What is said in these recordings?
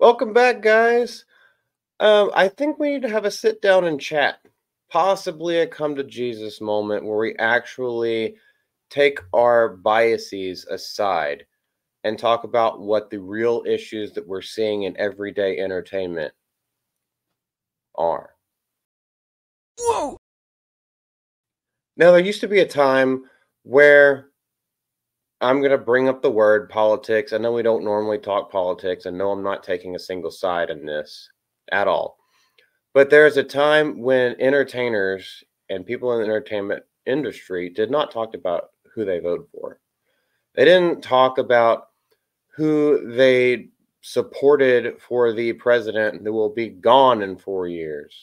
Welcome back, guys. Um, I think we need to have a sit down and chat, possibly a come to Jesus moment where we actually take our biases aside and talk about what the real issues that we're seeing in everyday entertainment are. Whoa! Now, there used to be a time where I'm going to bring up the word politics. I know we don't normally talk politics. I know I'm not taking a single side in this at all. But there's a time when entertainers and people in the entertainment industry did not talk about who they vote for. They didn't talk about who they supported for the president that will be gone in four years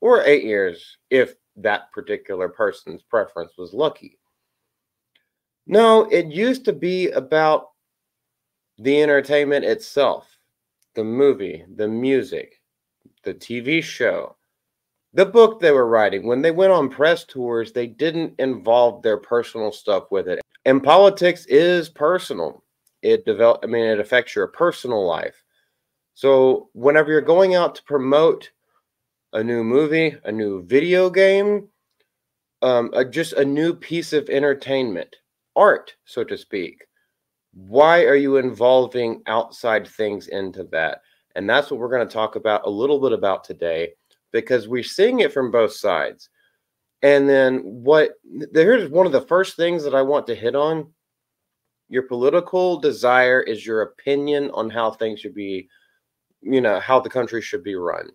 or eight years if that particular person's preference was lucky. No, it used to be about the entertainment itself, the movie, the music, the TV show, the book they were writing. When they went on press tours, they didn't involve their personal stuff with it. And politics is personal. It develop I mean it affects your personal life. So whenever you're going out to promote a new movie, a new video game, um, a, just a new piece of entertainment, art, so to speak. Why are you involving outside things into that? And that's what we're going to talk about a little bit about today because we're seeing it from both sides. And then what here's one of the first things that I want to hit on. Your political desire is your opinion on how things should be, you know, how the country should be run.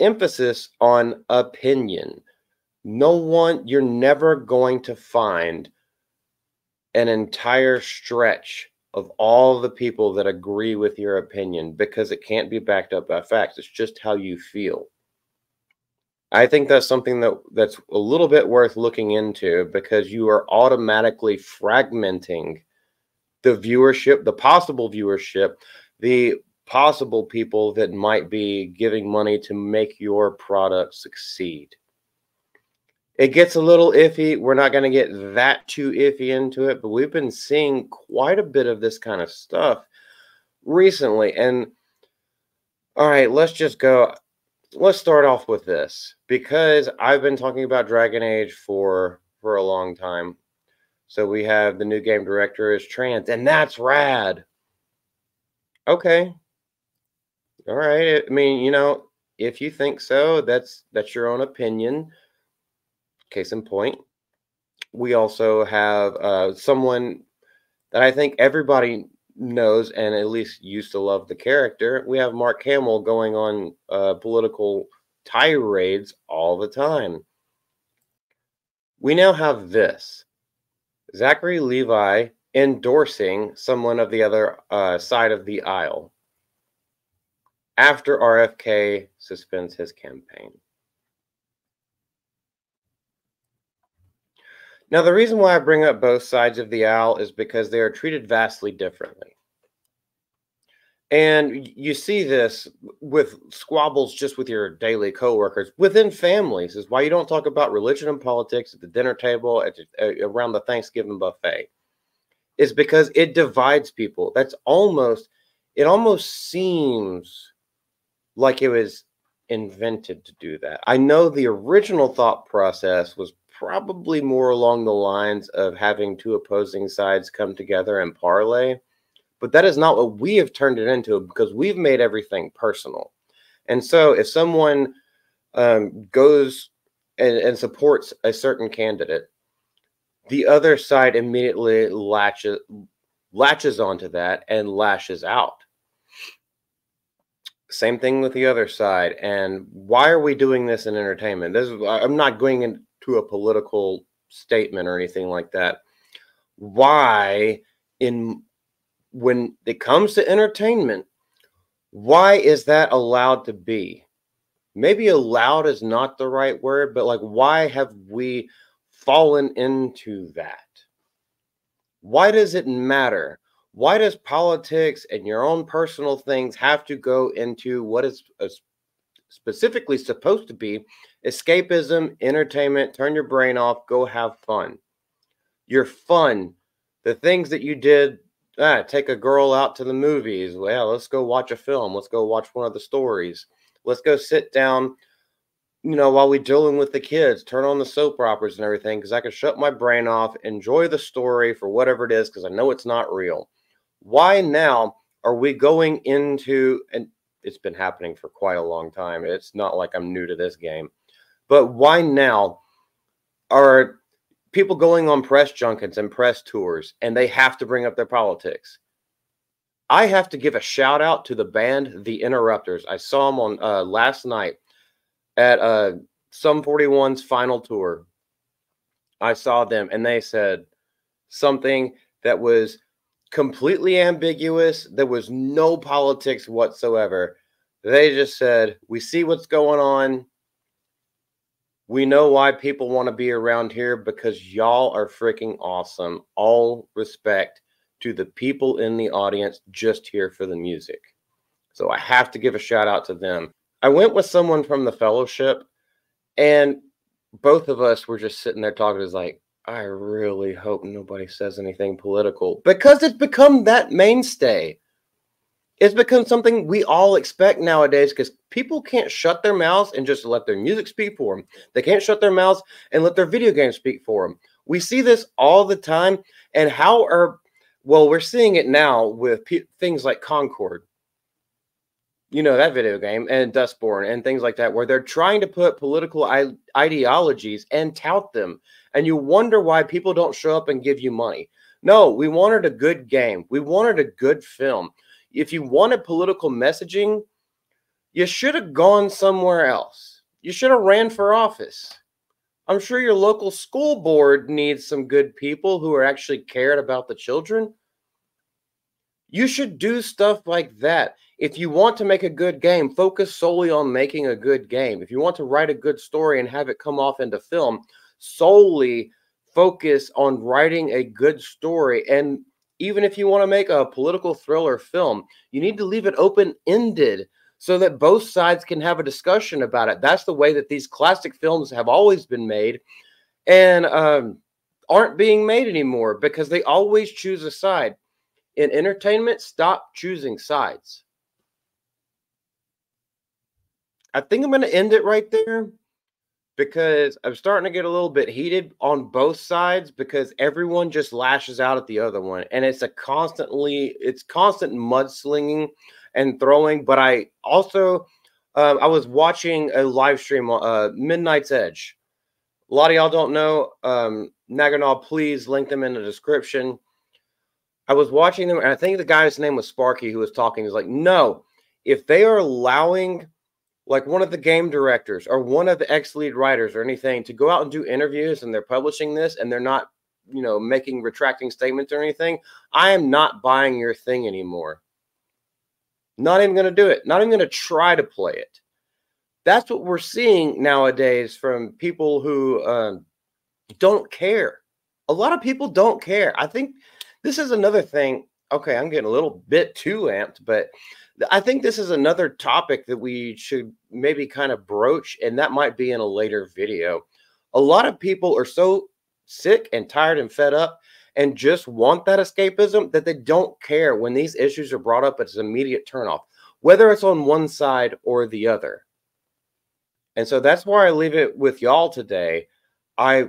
Emphasis on opinion. No one, you're never going to find an entire stretch of all the people that agree with your opinion because it can't be backed up by facts. It's just how you feel. I think that's something that that's a little bit worth looking into because you are automatically fragmenting the viewership, the possible viewership, the possible people that might be giving money to make your product succeed it gets a little iffy. We're not going to get that too iffy into it, but we've been seeing quite a bit of this kind of stuff recently. And all right, let's just go. Let's start off with this because I've been talking about Dragon Age for for a long time. So we have the new game director is trans, and that's rad. Okay. All right. I mean, you know, if you think so, that's that's your own opinion Case in point, we also have uh, someone that I think everybody knows and at least used to love the character. We have Mark Hamill going on uh, political tirades all the time. We now have this Zachary Levi endorsing someone of the other uh, side of the aisle after RFK suspends his campaign. Now, the reason why I bring up both sides of the owl is because they are treated vastly differently. And you see this with squabbles just with your daily coworkers within families, is why you don't talk about religion and politics at the dinner table, at, around the Thanksgiving buffet, is because it divides people. That's almost, it almost seems like it was invented to do that. I know the original thought process was probably more along the lines of having two opposing sides come together and parlay. But that is not what we have turned it into because we've made everything personal. And so if someone um, goes and, and supports a certain candidate, the other side immediately latches latches onto that and lashes out. Same thing with the other side. And why are we doing this in entertainment? This is I'm not going in, to a political statement or anything like that. Why, in when it comes to entertainment, why is that allowed to be? Maybe allowed is not the right word, but like, why have we fallen into that? Why does it matter? Why does politics and your own personal things have to go into what is specifically supposed to be escapism, entertainment, turn your brain off, go have fun. Your fun, the things that you did ah, take a girl out to the movies. Well, let's go watch a film. Let's go watch one of the stories. Let's go sit down, you know, while we're dealing with the kids, turn on the soap operas and everything, because I can shut my brain off, enjoy the story for whatever it is, because I know it's not real. Why now are we going into and it's been happening for quite a long time. It's not like I'm new to this game. But why now are people going on press junkets and press tours and they have to bring up their politics? I have to give a shout out to the band The Interrupters. I saw them on uh, last night at uh, Sum 41's final tour. I saw them and they said something that was completely ambiguous. There was no politics whatsoever. They just said, We see what's going on. We know why people want to be around here because y'all are freaking awesome. All respect to the people in the audience just here for the music. So I have to give a shout out to them. I went with someone from the fellowship, and both of us were just sitting there talking. Is like, I really hope nobody says anything political because it's become that mainstay. It's become something we all expect nowadays because people can't shut their mouths and just let their music speak for them. They can't shut their mouths and let their video games speak for them. We see this all the time. And how are, well, we're seeing it now with things like Concord you know that video game and Dustborn and things like that, where they're trying to put political ideologies and tout them, and you wonder why people don't show up and give you money. No, we wanted a good game. We wanted a good film. If you wanted political messaging, you should have gone somewhere else. You should have ran for office. I'm sure your local school board needs some good people who are actually cared about the children. You should do stuff like that if you want to make a good game, focus solely on making a good game. If you want to write a good story and have it come off into film, solely focus on writing a good story. And even if you want to make a political thriller film, you need to leave it open ended so that both sides can have a discussion about it. That's the way that these classic films have always been made and um, aren't being made anymore because they always choose a side. In entertainment, stop choosing sides. I think I'm going to end it right there because I'm starting to get a little bit heated on both sides because everyone just lashes out at the other one and it's a constantly it's constant mudslinging and throwing but I also um, I was watching a live stream uh Midnight's Edge. A lot of y'all don't know um Nagirdnal please link them in the description. I was watching them and I think the guy's name was Sparky who was talking He's like no if they are allowing like one of the game directors or one of the ex lead writers or anything to go out and do interviews and they're publishing this and they're not, you know, making retracting statements or anything, I am not buying your thing anymore. Not even going to do it. Not even going to try to play it. That's what we're seeing nowadays from people who um, don't care. A lot of people don't care. I think this is another thing. Okay, I'm getting a little bit too amped, but I think this is another topic that we should maybe kind of broach, and that might be in a later video. A lot of people are so sick and tired and fed up and just want that escapism that they don't care when these issues are brought up. It's an immediate turnoff, whether it's on one side or the other. And so that's why I leave it with y'all today. I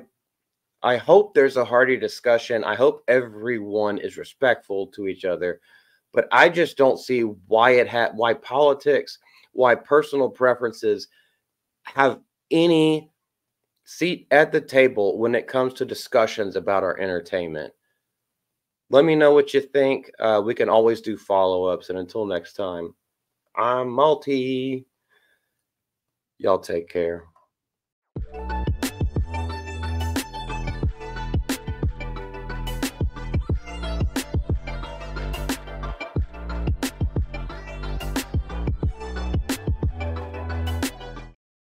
I hope there's a hearty discussion. I hope everyone is respectful to each other but I just don't see why it had why politics, why personal preferences have any seat at the table when it comes to discussions about our entertainment. Let me know what you think. Uh, we can always do follow ups. And until next time, I'm Malty. Y'all take care.